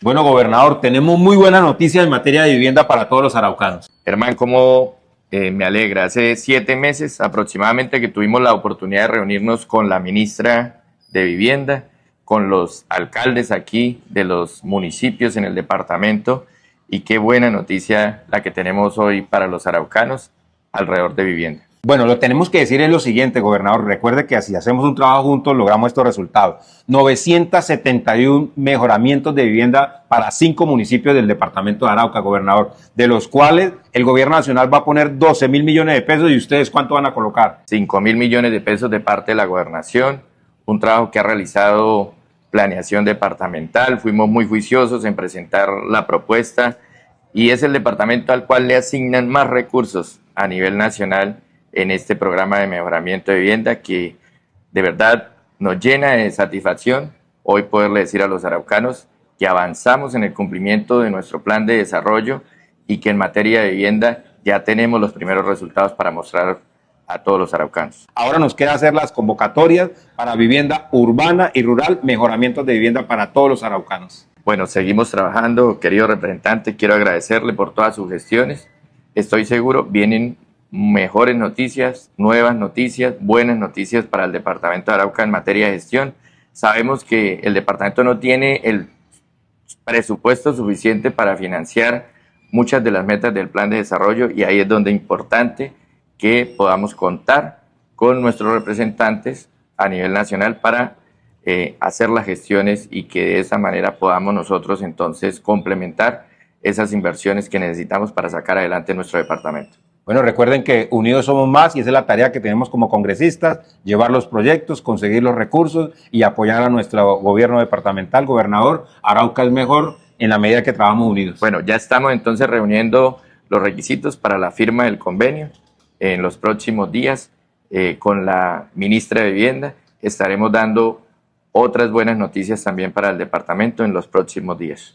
Bueno, gobernador, tenemos muy buena noticia en materia de vivienda para todos los araucanos. Germán, como eh, me alegra, hace siete meses aproximadamente que tuvimos la oportunidad de reunirnos con la ministra de Vivienda, con los alcaldes aquí de los municipios en el departamento y qué buena noticia la que tenemos hoy para los araucanos alrededor de vivienda. Bueno, lo tenemos que decir es lo siguiente, gobernador. Recuerde que si hacemos un trabajo juntos logramos estos resultados. 971 mejoramientos de vivienda para cinco municipios del departamento de Arauca, gobernador, de los cuales el gobierno nacional va a poner 12 mil millones de pesos y ustedes cuánto van a colocar? 5 mil millones de pesos de parte de la gobernación, un trabajo que ha realizado planeación departamental, fuimos muy juiciosos en presentar la propuesta y es el departamento al cual le asignan más recursos a nivel nacional en este programa de mejoramiento de vivienda que de verdad nos llena de satisfacción hoy poderle decir a los araucanos que avanzamos en el cumplimiento de nuestro plan de desarrollo y que en materia de vivienda ya tenemos los primeros resultados para mostrar a todos los araucanos. Ahora nos queda hacer las convocatorias para vivienda urbana y rural, mejoramientos de vivienda para todos los araucanos. Bueno, seguimos trabajando, querido representante, quiero agradecerle por todas sus gestiones. Estoy seguro, vienen mejores noticias, nuevas noticias, buenas noticias para el departamento de Arauca en materia de gestión. Sabemos que el departamento no tiene el presupuesto suficiente para financiar muchas de las metas del plan de desarrollo y ahí es donde es importante que podamos contar con nuestros representantes a nivel nacional para eh, hacer las gestiones y que de esa manera podamos nosotros entonces complementar esas inversiones que necesitamos para sacar adelante nuestro departamento. Bueno, recuerden que unidos somos más y esa es la tarea que tenemos como congresistas, llevar los proyectos, conseguir los recursos y apoyar a nuestro gobierno departamental, gobernador. Arauca es mejor en la medida que trabajamos unidos. Bueno, ya estamos entonces reuniendo los requisitos para la firma del convenio en los próximos días eh, con la ministra de Vivienda. Estaremos dando otras buenas noticias también para el departamento en los próximos días.